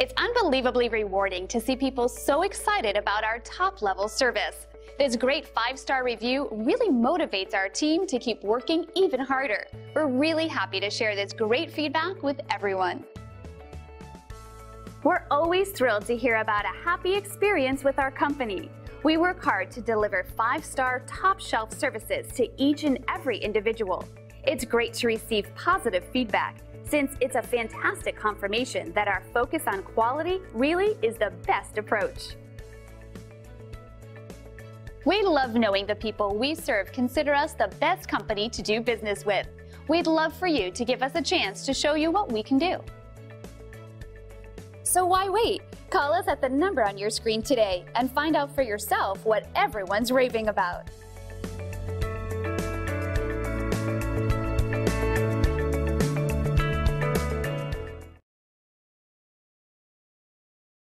It's unbelievably rewarding to see people so excited about our top level service. This great five star review really motivates our team to keep working even harder. We're really happy to share this great feedback with everyone. We're always thrilled to hear about a happy experience with our company. We work hard to deliver five star top shelf services to each and every individual. It's great to receive positive feedback since it's a fantastic confirmation that our focus on quality really is the best approach. We love knowing the people we serve consider us the best company to do business with. We'd love for you to give us a chance to show you what we can do. So why wait? Call us at the number on your screen today and find out for yourself what everyone's raving about.